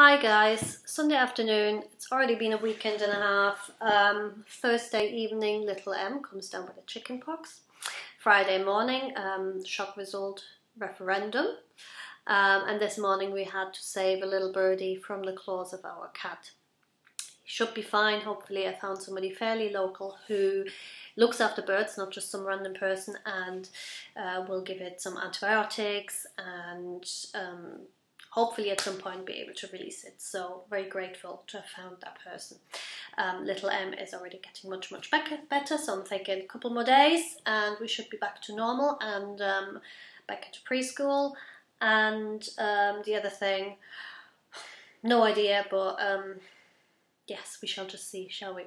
Hi guys, Sunday afternoon, it's already been a weekend and a half. Um, Thursday evening, little M comes down with a chicken pox. Friday morning, um, shock result referendum. Um, and this morning we had to save a little birdie from the claws of our cat. He should be fine, hopefully I found somebody fairly local who looks after birds, not just some random person, and uh, will give it some antibiotics and um, hopefully at some point be able to release it. So very grateful to have found that person. Um, little M is already getting much, much better, so I'm thinking a couple more days and we should be back to normal and um, back into preschool. And um, the other thing, no idea, but um, yes, we shall just see, shall we?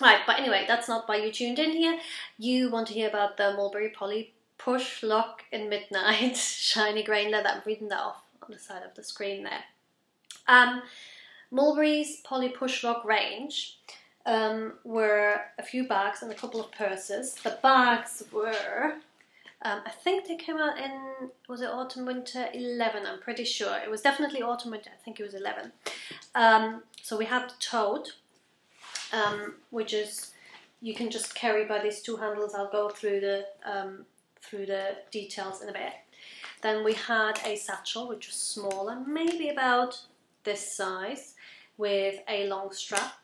Right, but anyway, that's not why you tuned in here. You want to hear about the Mulberry Polly Pushlock in Midnight Shiny Grain Leather. I'm reading that off the side of the screen there. Um, Mulberry's Polly Pushlock range um, were a few bags and a couple of purses. The bags were, um, I think they came out in, was it autumn winter 11? I'm pretty sure. It was definitely autumn winter, I think it was 11. Um, so we had the tote, um, which is, you can just carry by these two handles. I'll go through the, um, through the details in a bit. Then we had a satchel, which was smaller, maybe about this size, with a long strap,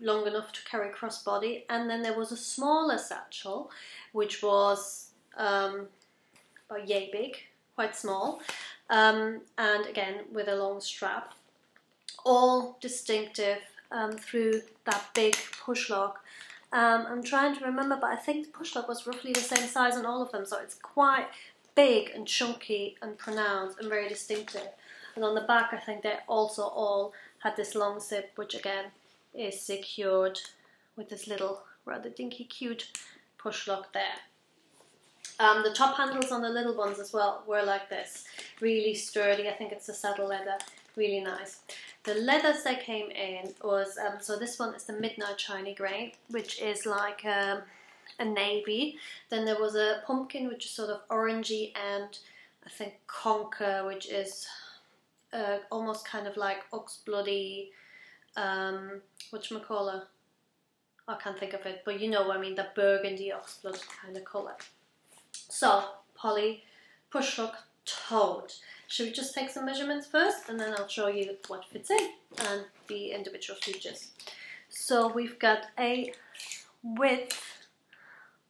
long enough to carry crossbody. And then there was a smaller satchel, which was um, about yay big, quite small, um, and again with a long strap. All distinctive um, through that big push lock. Um, I'm trying to remember, but I think the push lock was roughly the same size on all of them, so it's quite big and chunky and pronounced and very distinctive. And on the back, I think they also all had this long zip, which again is secured with this little rather dinky cute push lock there. Um, the top handles on the little ones as well were like this, really sturdy. I think it's a saddle leather, really nice. The leathers they came in was, um, so this one is the Midnight Shiny Grain, which is like um, a navy. Then there was a pumpkin, which is sort of orangey, and I think conker, which is uh, almost kind of like ox bloody, um, whatchamacallit? I can't think of it, but you know I mean, the burgundy oxblood kind of colour. So, Polly, push hook, tote. Should we just take some measurements first and then I'll show you what fits in and the individual features. So we've got a width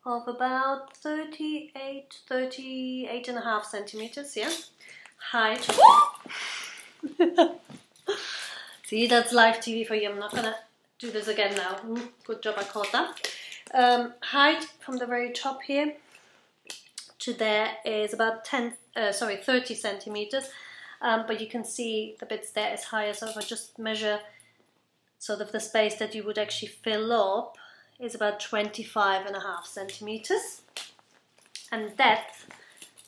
of about 38, 38 and a half centimeters, yeah? Height. See, that's live TV for you. I'm not gonna do this again now. Mm, good job I caught that. Um, height from the very top here to there is about 10, uh, sorry, 30 centimeters. Um, but you can see the bits there is higher. So if I just measure sort of the space that you would actually fill up, is about 25 and a half centimeters. And depth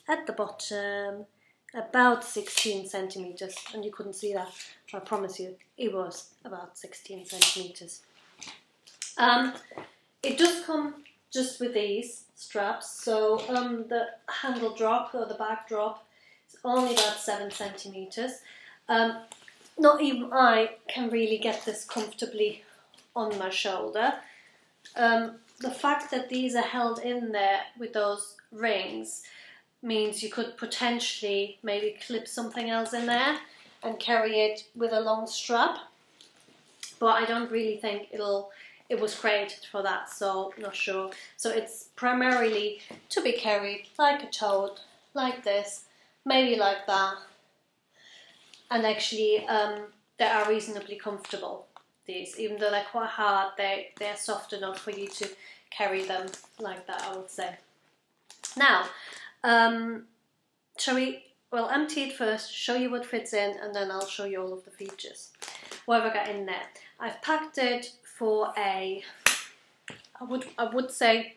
at the bottom about 16 centimeters. And you couldn't see that I promise you it was about 16 centimeters. Um, it does come just with these straps. So um, the handle drop or the back drop is only about 7 centimeters. Um, not even I can really get this comfortably on my shoulder um, the fact that these are held in there with those rings means you could potentially maybe clip something else in there and carry it with a long strap. But I don't really think it'll it was created for that so not sure. So it's primarily to be carried like a tote like this maybe like that and actually um, they are reasonably comfortable these, even though they're quite hard, they, they're soft enough for you to carry them like that, I would say. Now, um, shall we, well, empty it first, show you what fits in, and then I'll show you all of the features. What have I got in there? I've packed it for a, I would, I would say,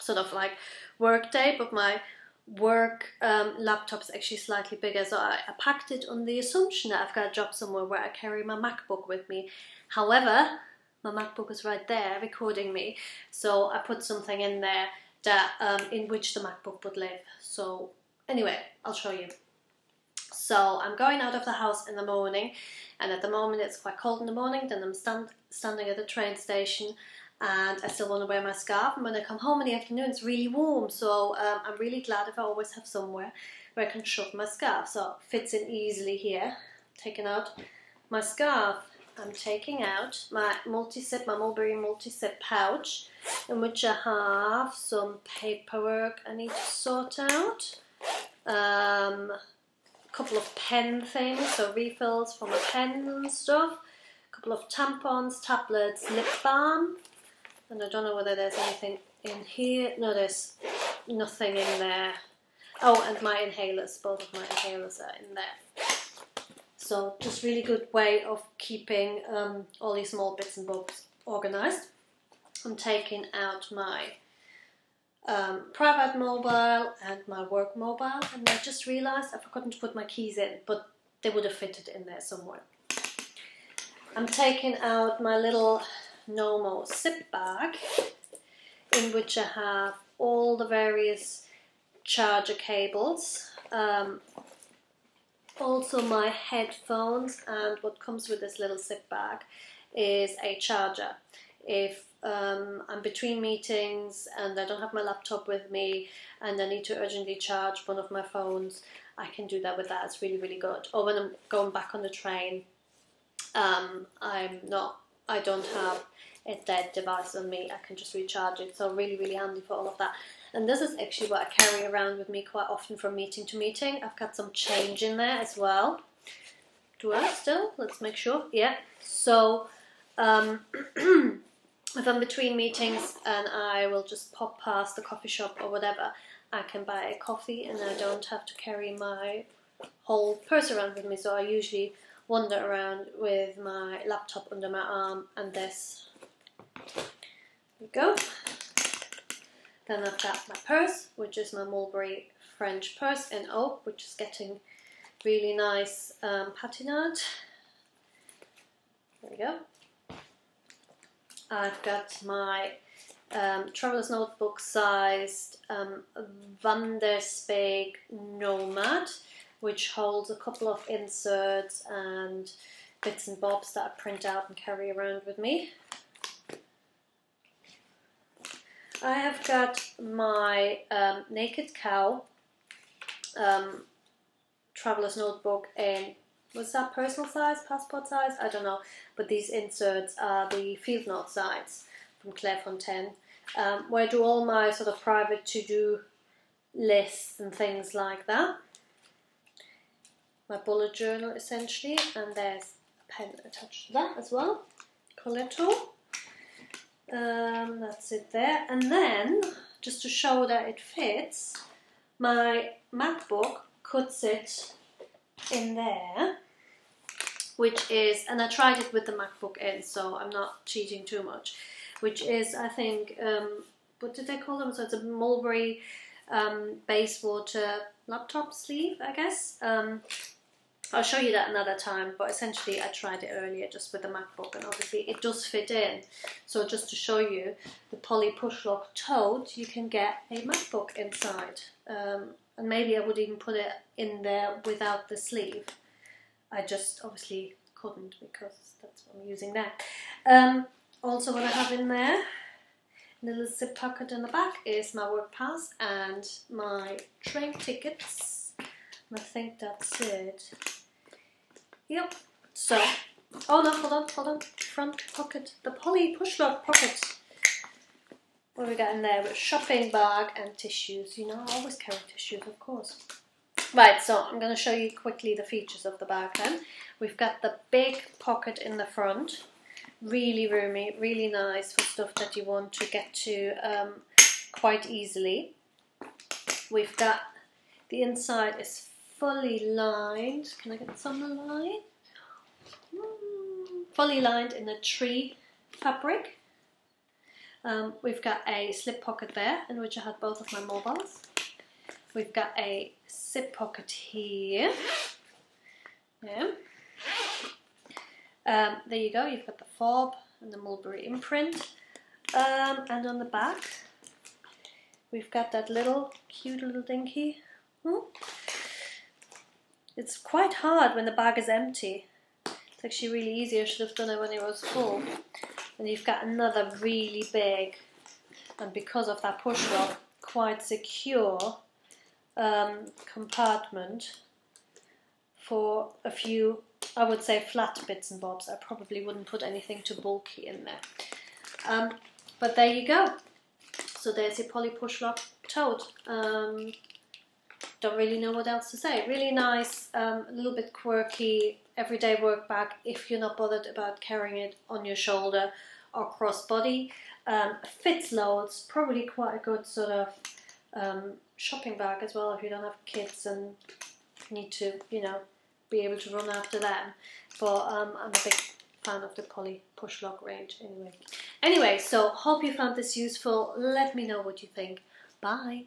sort of like work day, but my work um, laptop's actually slightly bigger, so I, I packed it on the assumption that I've got a job somewhere where I carry my MacBook with me However, my MacBook is right there recording me, so I put something in there that um, in which the MacBook would live. So anyway, I'll show you. So I'm going out of the house in the morning, and at the moment it's quite cold in the morning. Then I'm stand, standing at the train station, and I still want to wear my scarf. And when I come home in the afternoon, it's really warm. So um, I'm really glad if I always have somewhere where I can shove my scarf. So it fits in easily here. Taking out my scarf. I'm taking out my multi-sip, my Mulberry multi-sip pouch in which I have some paperwork I need to sort out. Um, a couple of pen things, so refills for my pens and stuff. A couple of tampons, tablets, lip balm. And I don't know whether there's anything in here. No, there's nothing in there. Oh, and my inhalers. Both of my inhalers are in there. So just really good way of keeping um, all these small bits and bobs organized. I'm taking out my um, private mobile and my work mobile and I just realized I forgot to put my keys in but they would have fitted in there somewhere. I'm taking out my little Nomo zip bag in which I have all the various charger cables um, also my headphones and what comes with this little zip bag is a charger. If um, I'm between meetings and I don't have my laptop with me and I need to urgently charge one of my phones, I can do that with that. It's really, really good. Or when I'm going back on the train, um, I'm not, I don't have a dead device on me. I can just recharge it. So really, really handy for all of that. And this is actually what I carry around with me quite often from meeting to meeting. I've got some change in there as well. Do I still? Let's make sure. Yeah. So um, if I'm between meetings and I will just pop past the coffee shop or whatever, I can buy a coffee and I don't have to carry my whole purse around with me. So I usually wander around with my laptop under my arm and this. There we go. Then I've got my purse, which is my Mulberry French purse in oak, which is getting really nice um. There we go. I've got my um, traveler's notebook sized um, Van der Nomad, which holds a couple of inserts and bits and bobs that I print out and carry around with me. I have got my um, Naked Cow um, traveler's notebook in was that personal size, passport size? I don't know. But these inserts are the field note size from Clairefontaine, um, where I do all my sort of private to do lists and things like that. My bullet journal essentially, and there's a pen attached to that as well. Coleto. Um, that's it there. And then, just to show that it fits, my MacBook could sit in there, which is, and I tried it with the MacBook in, so I'm not cheating too much, which is, I think, um, what did they call them? So it's a Mulberry um, Bayswater laptop sleeve, I guess. Um, I'll show you that another time, but essentially I tried it earlier just with the MacBook and obviously it does fit in. So just to show you, the Polly Pushlock tote, you can get a MacBook inside. Um, and maybe I would even put it in there without the sleeve. I just obviously couldn't because that's what I'm using there. Um, also what I have in there, the little zip pocket in the back is my work pass and my train tickets. I think that's it. Yep. So, oh no, hold on, hold on. Front pocket, the Polly Pushlock pocket. What we got in there? A shopping bag and tissues. You know, I always carry tissues, of course. Right, so I'm going to show you quickly the features of the bag then. We've got the big pocket in the front, really roomy, really nice for stuff that you want to get to um, quite easily. We've got the inside is fully lined. Can I get some line? Mm, fully lined in a tree fabric. Um, we've got a slip pocket there in which I had both of my mobiles. We've got a zip pocket here. Yeah. Um, there you go, you've got the fob and the Mulberry imprint. Um, and on the back, we've got that little cute little dinky. Hmm? It's quite hard when the bag is empty. It's actually really easy. I should have done it when it was full. And you've got another really big, and because of that push lock, quite secure um, compartment for a few, I would say, flat bits and bobs. I probably wouldn't put anything too bulky in there. Um, but there you go. So there's your Polly Pushlock tote. Um, don't really know what else to say. Really nice, um, a little bit quirky, everyday work bag if you're not bothered about carrying it on your shoulder or crossbody. Um, fits loads, probably quite a good sort of um, shopping bag as well if you don't have kids and need to, you know, be able to run after them. But um, I'm a big fan of the Poly Push Lock range anyway. Anyway, so hope you found this useful. Let me know what you think. Bye.